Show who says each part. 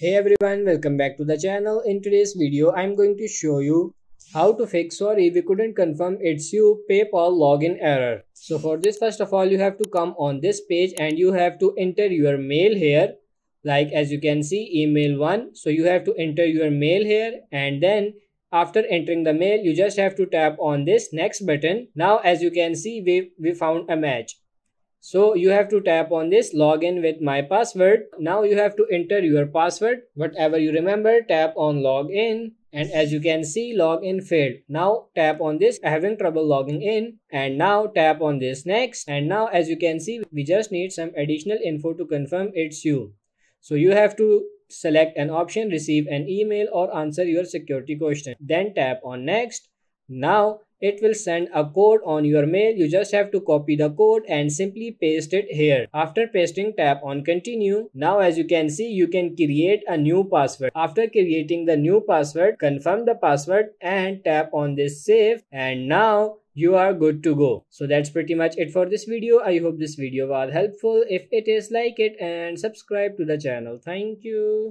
Speaker 1: Hey everyone, welcome back to the channel. In today's video, I'm going to show you how to fix sorry we couldn't confirm it's you PayPal login error. So for this first of all you have to come on this page and you have to enter your mail here like as you can see email 1 so you have to enter your mail here and then after entering the mail you just have to tap on this next button now as you can see we we found a match so you have to tap on this login with my password. Now you have to enter your password. Whatever you remember, tap on login. And as you can see, login failed. Now tap on this, having trouble logging in. And now tap on this next. And now as you can see, we just need some additional info to confirm it's you. So you have to select an option, receive an email or answer your security question. Then tap on next. Now it will send a code on your mail. You just have to copy the code and simply paste it here. After pasting tap on continue. Now as you can see you can create a new password. After creating the new password confirm the password and tap on this save and now you are good to go. So that's pretty much it for this video. I hope this video was helpful. If it is like it and subscribe to the channel. Thank you.